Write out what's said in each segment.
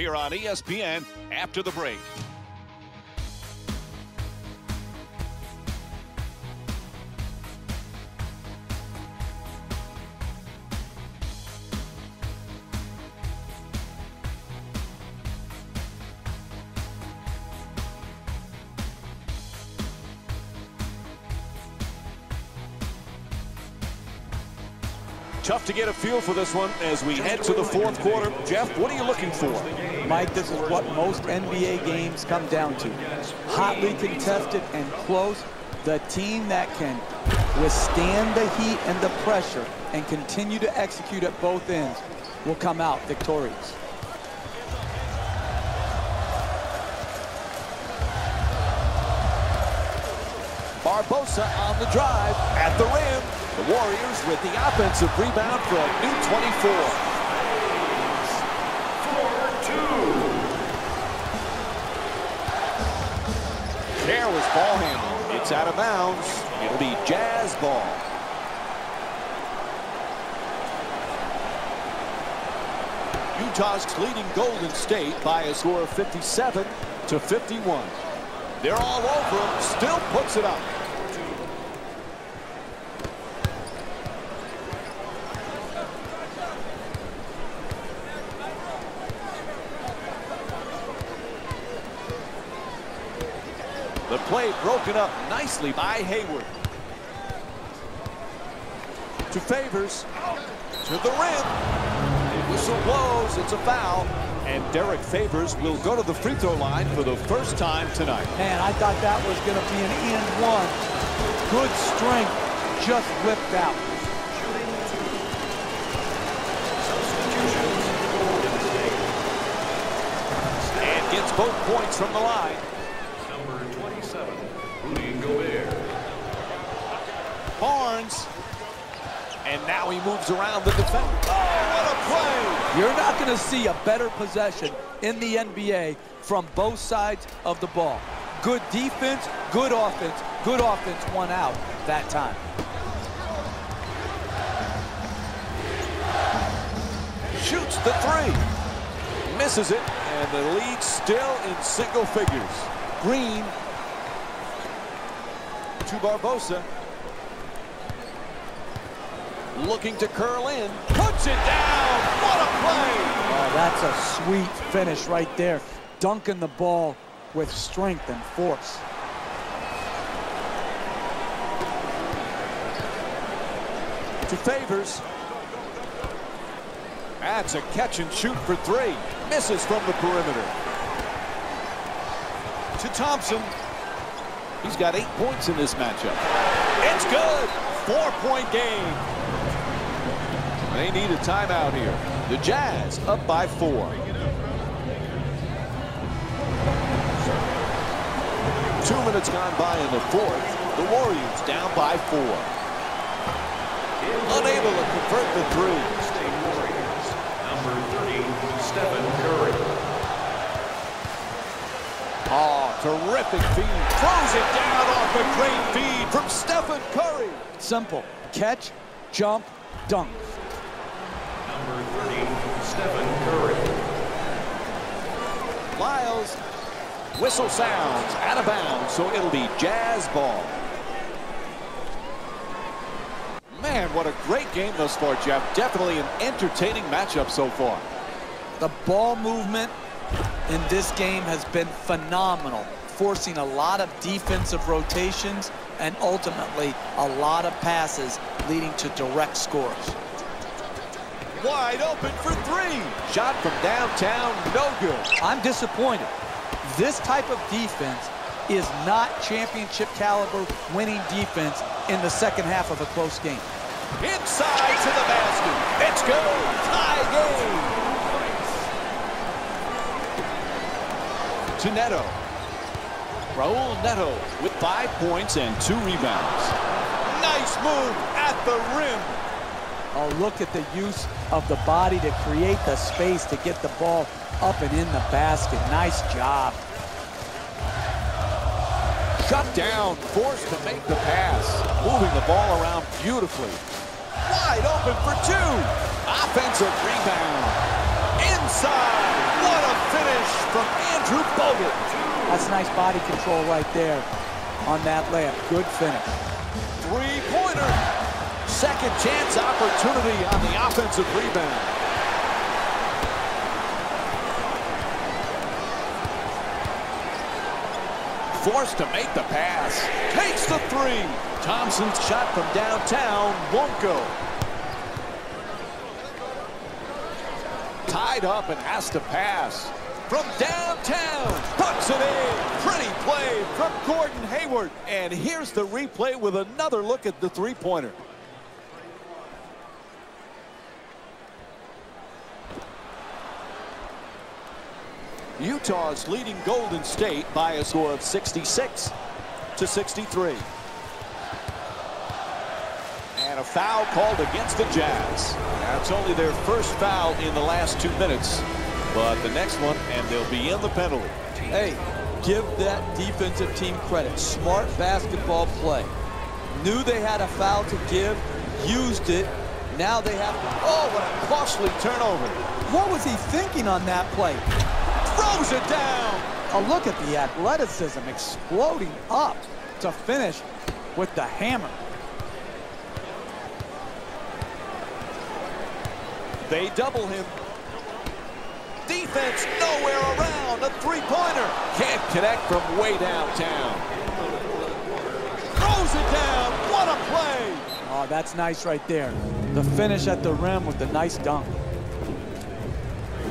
here on ESPN after the break. Tough to get a feel for this one as we head to the fourth quarter. Jeff, what are you looking for? Mike, this is what most NBA games come down to. Hotly contested and close. The team that can withstand the heat and the pressure and continue to execute at both ends will come out victorious. Barbosa on the drive at the rim. Warriors with the offensive rebound for a new 24. Careless ball handling. It's out of bounds. It'll be Jazz ball. Utah's leading Golden State by a score of 57 to 51. They're all over him. Still puts it up. Play broken up nicely by Hayward. To Favors. To the rim. The whistle blows. It's a foul. And Derrick Favors will go to the free throw line for the first time tonight. Man, I thought that was going to be an end one. Good strength, just whipped out. And gets both points from the line. 27, Rudy Gobert. Barnes. And now he moves around the defender. Oh, what a play! You're not going to see a better possession in the NBA from both sides of the ball. Good defense, good offense, good offense won out that time. Shoots the three. Misses it, and the lead still in single figures. Green to Barbosa. Looking to curl in. Puts it down. What a play! Oh, that's a sweet finish right there. Dunking the ball with strength and force. To Favors. That's a catch and shoot for three. Misses from the perimeter. To Thompson. He's got eight points in this matchup. It's good. Four-point game. They need a timeout here. The Jazz up by four. Two minutes gone by in the fourth. The Warriors down by four. Unable to convert the three. State Warriors. Number 30, Stephen terrific feed. Throws it down off a great feed from Stephen Curry. Simple. Catch, jump, dunk. Number 30, Stephen Curry. Lyles. Whistle sounds out of bounds, so it'll be Jazz ball. Man, what a great game thus far, Jeff. Definitely an entertaining matchup so far. The ball movement in this game has been phenomenal, forcing a lot of defensive rotations and ultimately a lot of passes leading to direct scores. Wide open for three. Shot from downtown, no good. I'm disappointed. This type of defense is not championship caliber winning defense in the second half of a close game. Inside to the basket. It's good. Tie game. To Neto. Raul Neto with five points and two rebounds. Nice move at the rim. Oh, look at the use of the body to create the space to get the ball up and in the basket. Nice job. Shut down, forced to make the pass. Moving the ball around beautifully. Wide open for two. Offensive rebound. Inside. What a Andrew Bogut. That's nice body control right there on that layup. Good finish. Three-pointer. Second chance opportunity on the offensive rebound. Forced to make the pass. Takes the three. Thompson's shot from downtown won't go. Tied up and has to pass. From downtown, puts it in. Pretty play from Gordon Hayward. And here's the replay with another look at the three-pointer. Utah's leading Golden State by a score of 66 to 63. And a foul called against the Jazz. That's only their first foul in the last two minutes. But the next one, and they'll be in the penalty. Hey, give that defensive team credit. Smart basketball play. Knew they had a foul to give, used it. Now they have, oh, what a costly turnover. What was he thinking on that play? throws it down. A look at the athleticism exploding up to finish with the hammer. They double him. Defense nowhere around. A three-pointer. Can't connect from way downtown. Throws it down. What a play. Oh, that's nice right there. The finish at the rim with the nice dunk.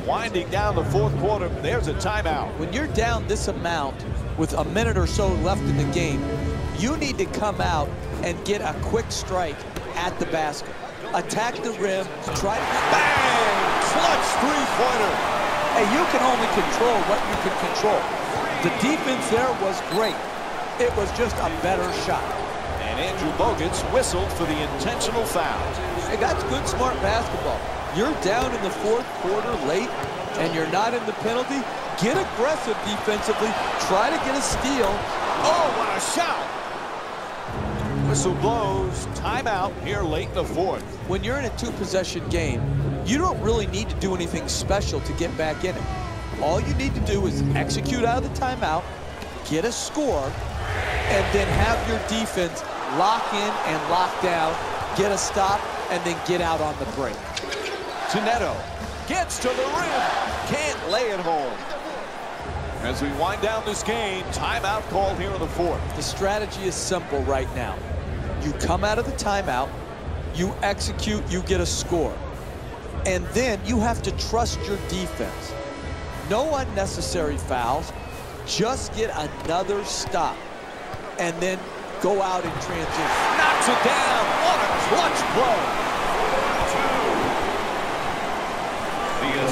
Winding down the fourth quarter, there's a timeout. When you're down this amount with a minute or so left in the game, you need to come out and get a quick strike at the basket. Attack the rim, try to... Bang! Clutch three-pointer. Hey, you can only control what you can control. The defense there was great. It was just a better shot. And Andrew Bogut's whistled for the intentional foul. Hey, that's good, smart basketball you're down in the fourth quarter late and you're not in the penalty, get aggressive defensively, try to get a steal. Oh, what a shot! Whistle blows, timeout here late in the fourth. When you're in a two-possession game, you don't really need to do anything special to get back in it. All you need to do is execute out of the timeout, get a score, and then have your defense lock in and lock down, get a stop, and then get out on the break to Neto. Gets to the rim. Can't lay it home. As we wind down this game, timeout called here in the fourth. The strategy is simple right now. You come out of the timeout, you execute, you get a score. And then you have to trust your defense. No unnecessary fouls. Just get another stop. And then go out in transition. Knocks it down. What a clutch blow.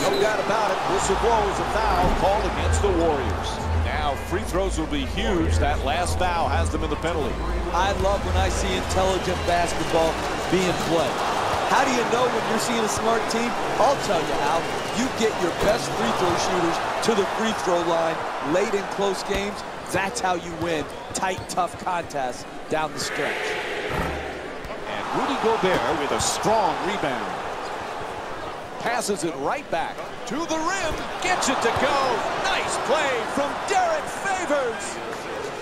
No doubt about it. Whistle blows a foul called against the Warriors. Now free throws will be huge. That last foul has them in the penalty. I love when I see intelligent basketball being played. How do you know when you're seeing a smart team? I'll tell you how. You get your best free throw shooters to the free throw line late in close games. That's how you win tight, tough contests down the stretch. And Rudy Gobert with a strong rebound passes it right back to the rim, gets it to go. Nice play from Derrick Favors.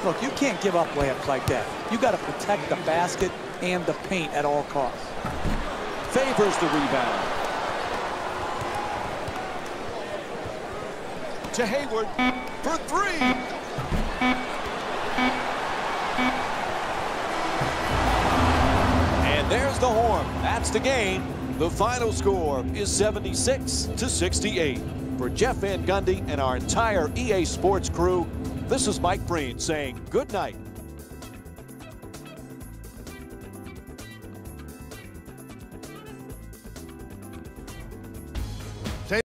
Look, you can't give up layups like that. You got to protect the basket and the paint at all costs. Favors the rebound. To Hayward for three. And there's the horn. That's the game. The final score is 76 to 68. For Jeff Van Gundy and our entire EA Sports crew, this is Mike Breen saying good night